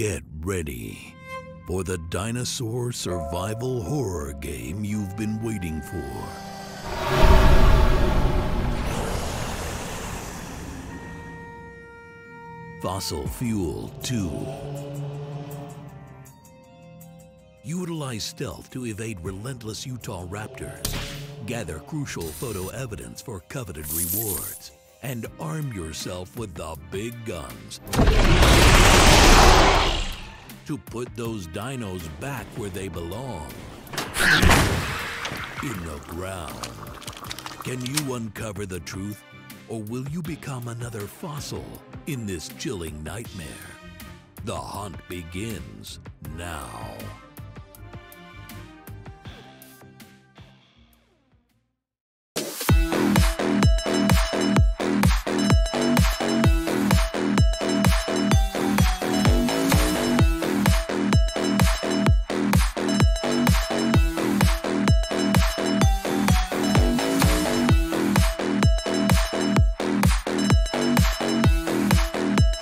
Get ready for the dinosaur survival horror game you've been waiting for. Fossilfuel 2. Utilize stealth to evade relentless Utah raptors, gather crucial photo evidence for coveted rewards, and arm yourself with the big guns to put those dinos back where they belong in the ground. Can you uncover the truth, or will you become another fossil in this chilling nightmare? The hunt begins now.